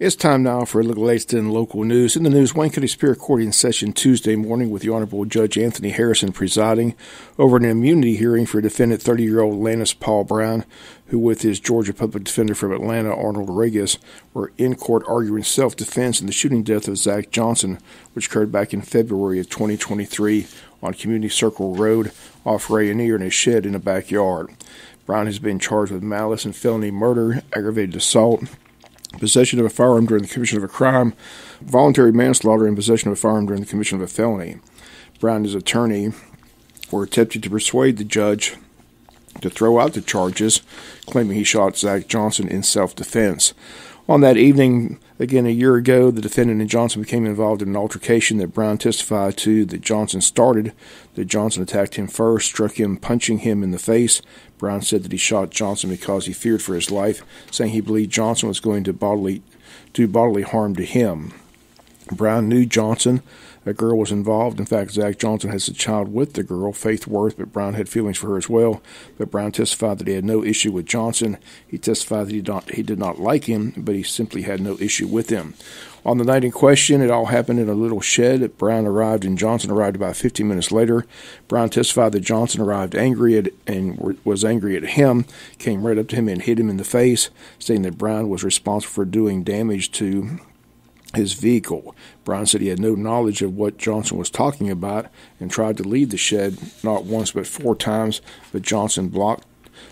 It's time now for a look latest in local news. In the news, Wayne County Superior Court in session Tuesday morning with the Honorable Judge Anthony Harrison presiding over an immunity hearing for defendant 30 year old Lannis Paul Brown, who, with his Georgia public defender from Atlanta, Arnold Regis, were in court arguing self defense in the shooting death of Zach Johnson, which occurred back in February of 2023 on Community Circle Road off Rayonier in a shed in a backyard. Brown has been charged with malice and felony murder, aggravated assault, possession of a firearm during the commission of a crime, voluntary manslaughter, and possession of a firearm during the commission of a felony. Brown and his attorney were attempting to persuade the judge to throw out the charges, claiming he shot Zach Johnson in self defense. On that evening, again a year ago, the defendant and Johnson became involved in an altercation that Brown testified to that Johnson started. That Johnson attacked him first, struck him, punching him in the face. Brown said that he shot Johnson because he feared for his life, saying he believed Johnson was going to bodily do bodily harm to him. Brown knew Johnson a girl was involved. In fact, Zach Johnson has a child with the girl, Faith Worth, but Brown had feelings for her as well. But Brown testified that he had no issue with Johnson. He testified that he, not, he did not like him, but he simply had no issue with him. On the night in question, it all happened in a little shed. Brown arrived and Johnson arrived about 15 minutes later. Brown testified that Johnson arrived angry at, and was angry at him, came right up to him and hit him in the face, saying that Brown was responsible for doing damage to his vehicle. Brown said he had no knowledge of what Johnson was talking about and tried to leave the shed not once but four times, but Johnson blocked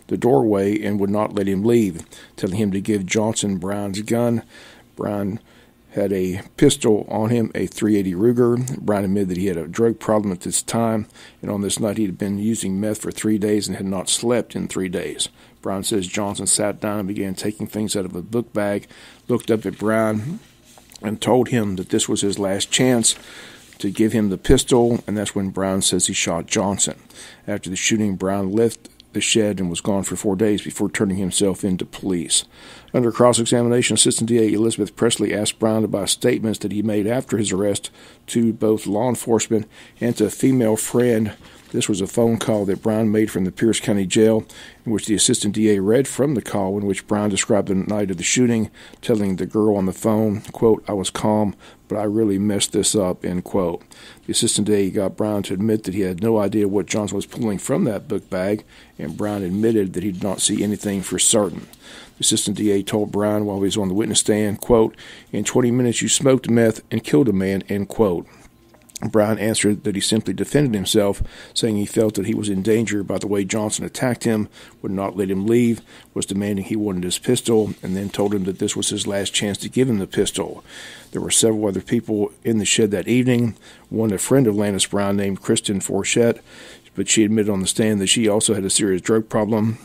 the doorway and would not let him leave, telling him to give Johnson Brown's gun. Brown had a pistol on him, a 380 Ruger. Brown admitted that he had a drug problem at this time, and on this night he had been using meth for three days and had not slept in three days. Brown says Johnson sat down and began taking things out of a book bag, looked up at Brown, and told him that this was his last chance to give him the pistol, and that's when Brown says he shot Johnson. After the shooting, Brown left the shed and was gone for four days before turning himself in to police. Under cross examination, Assistant DA Elizabeth Presley asked Brown about statements that he made after his arrest to both law enforcement and to a female friend this was a phone call that Brown made from the Pierce County Jail, in which the assistant DA read from the call in which Brown described the night of the shooting, telling the girl on the phone, quote, I was calm, but I really messed this up, end quote. The assistant DA got Brown to admit that he had no idea what Johnson was pulling from that book bag, and Brown admitted that he did not see anything for certain. The assistant DA told Brown while he was on the witness stand, quote, In 20 minutes you smoked meth and killed a man, end quote. Brown answered that he simply defended himself, saying he felt that he was in danger by the way Johnson attacked him, would not let him leave, was demanding he wanted his pistol, and then told him that this was his last chance to give him the pistol. There were several other people in the shed that evening, one a friend of Lannis Brown named Kristen Forchette, but she admitted on the stand that she also had a serious drug problem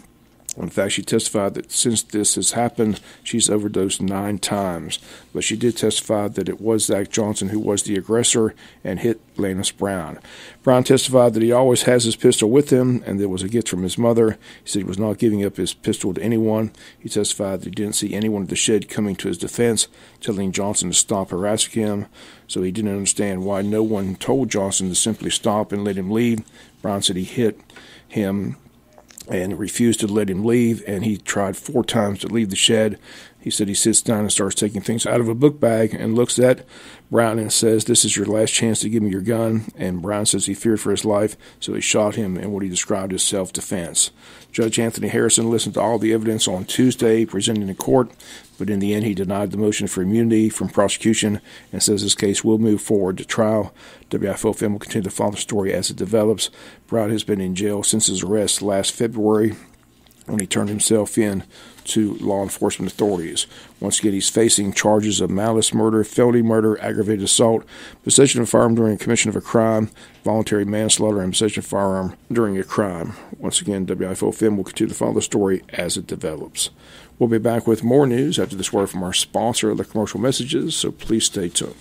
in fact, she testified that since this has happened, she's overdosed nine times. But she did testify that it was Zach Johnson who was the aggressor and hit Lannis Brown. Brown testified that he always has his pistol with him and that it was a gift from his mother. He said he was not giving up his pistol to anyone. He testified that he didn't see anyone at the shed coming to his defense, telling Johnson to stop harassing him. So he didn't understand why no one told Johnson to simply stop and let him leave. Brown said he hit him and refused to let him leave. And he tried four times to leave the shed. He said he sits down and starts taking things out of a book bag and looks at Brown and says, This is your last chance to give me your gun. And Brown says he feared for his life, so he shot him in what he described as self defense. Judge Anthony Harrison listened to all the evidence on Tuesday presented in court, but in the end he denied the motion for immunity from prosecution and says this case will move forward to trial. WIFO will continue to follow the story as it develops. Brown has been in jail since his arrest last February when he turned himself in to law enforcement authorities. Once again, he's facing charges of malice murder, felony murder, aggravated assault, possession of a firearm during commission of a crime, voluntary manslaughter, and possession of a firearm during a crime. Once again, WIFO FM will continue to follow the story as it develops. We'll be back with more news after this word from our sponsor, of the commercial messages, so please stay tuned.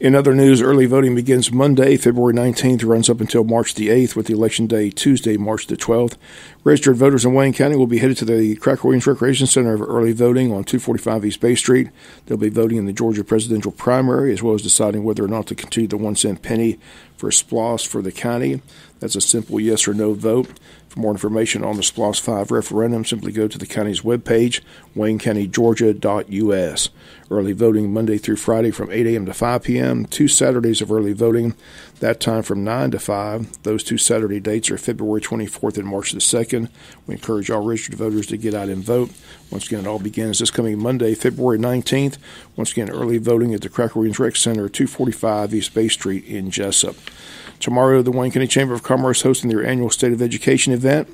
In other news, early voting begins Monday, February 19th, runs up until March the 8th, with the election day Tuesday, March the 12th. Registered voters in Wayne County will be headed to the Cracker Williams Recreation Center for early voting on 245 East Bay Street. They'll be voting in the Georgia presidential primary, as well as deciding whether or not to continue the one cent penny for SPLOST for the county. That's a simple yes or no vote. For more information on the SPLOST 5 referendum, simply go to the county's webpage, waynecountygeorgia.us. Early voting Monday through Friday from 8 a.m. to 5 p.m. Two Saturdays of early voting, that time from 9 to 5. Those two Saturday dates are February 24th and March the 2nd. We encourage all registered voters to get out and vote. Once again, it all begins this coming Monday, February 19th. Once again, early voting at the Cracker Williams Rec Center, 245 East Bay Street in Jesup. Tomorrow, the Wayne County Chamber of Commerce hosting their annual State of Education event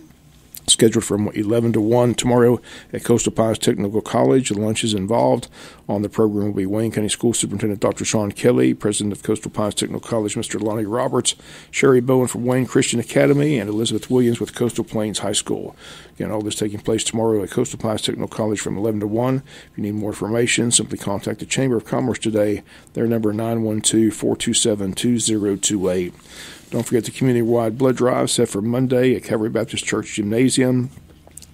scheduled from 11 to 1 tomorrow at Coastal Pines Technical College. The lunch is involved. On the program will be Wayne County School Superintendent Dr. Sean Kelly, President of Coastal Pines Technical College Mr. Lonnie Roberts, Sherry Bowen from Wayne Christian Academy, and Elizabeth Williams with Coastal Plains High School. Again, all this taking place tomorrow at Coastal Pines Technical College from 11 to 1. If you need more information, simply contact the Chamber of Commerce today. Their number 912 427 2028. Don't forget the community-wide blood drive set for Monday at Calvary Baptist Church Gymnasium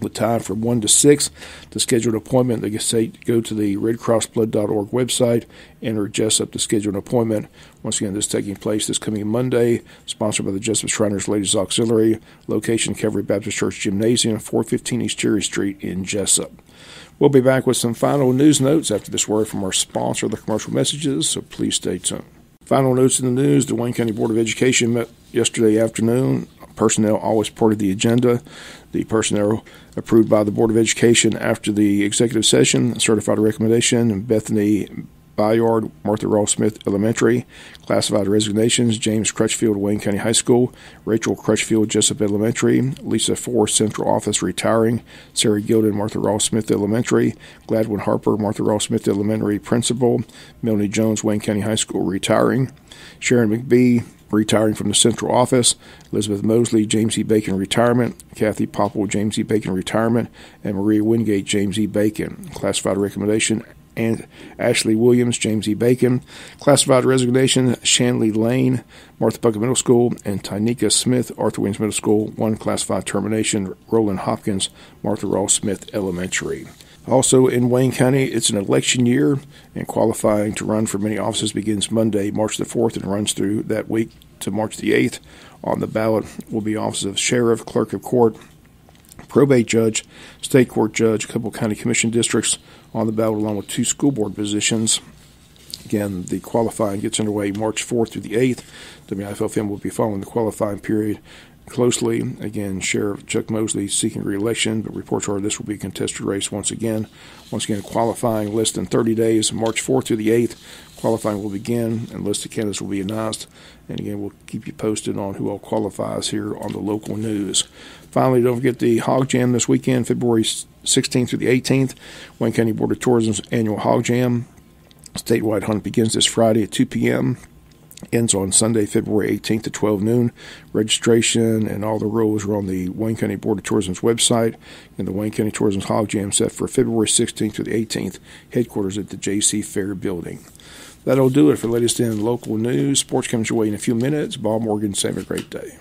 with time from 1 to 6. To schedule an appointment, they say go to the redcrossblood.org website, enter Jesup to schedule an appointment. Once again, this is taking place this coming Monday, sponsored by the Jesup Shriners Ladies Auxiliary, location Calvary Baptist Church Gymnasium, 415 East Cherry Street in Jesup. We'll be back with some final news notes after this word from our sponsor, the commercial messages, so please stay tuned. Final notes in the news the Wayne County Board of Education met yesterday afternoon. Personnel always part of the agenda. The personnel approved by the Board of Education after the executive session certified a recommendation. Bethany Bayard, Martha Rawls Smith Elementary. Classified resignations James Crutchfield, Wayne County High School. Rachel Crutchfield, Jesup Elementary. Lisa Forrest, Central Office, retiring. Sarah Gilden, Martha Rawls Smith Elementary. Gladwin Harper, Martha Rawls Smith Elementary Principal. Melanie Jones, Wayne County High School, retiring. Sharon McBee, retiring from the central office. Elizabeth Mosley, James E. Bacon, retirement. Kathy Popple, James E. Bacon, retirement. And Maria Wingate, James E. Bacon. Classified recommendation and Ashley Williams, James E. Bacon. Classified resignation, Shanley Lane, Martha Puckett Middle School, and Tynika Smith, Arthur Williams Middle School. One classified termination, Roland Hopkins, Martha Rawls Smith Elementary. Also in Wayne County, it's an election year, and qualifying to run for many offices begins Monday, March the 4th, and runs through that week to March the 8th. On the ballot will be offices of sheriff, clerk of court, probate judge, state court judge, a couple county commission districts on the ballot, along with two school board positions. Again, the qualifying gets underway March 4th through the 8th. WIFO FM will be following the qualifying period closely. Again, Sheriff Chuck Mosley seeking re-election, but reports are this will be a contested race once again. Once again, qualifying less than 30 days, March 4th through the 8th. Qualifying will begin, and listed candidates will be announced. And again, we'll keep you posted on who all qualifies here on the local news. Finally, don't forget the Hog Jam this weekend, February 16th through the 18th. Wayne County Board of Tourism's annual Hog Jam. Statewide hunt begins this Friday at 2 p.m ends on Sunday, February 18th at 12 noon. Registration and all the rules are on the Wayne County Board of Tourism's website. And the Wayne County Tourism's Hog Jam set for February 16th to the 18th, headquarters at the J.C. Fair Building. That'll do it for latest in local news. Sports comes your way in a few minutes. Bob Morgan, have a great day.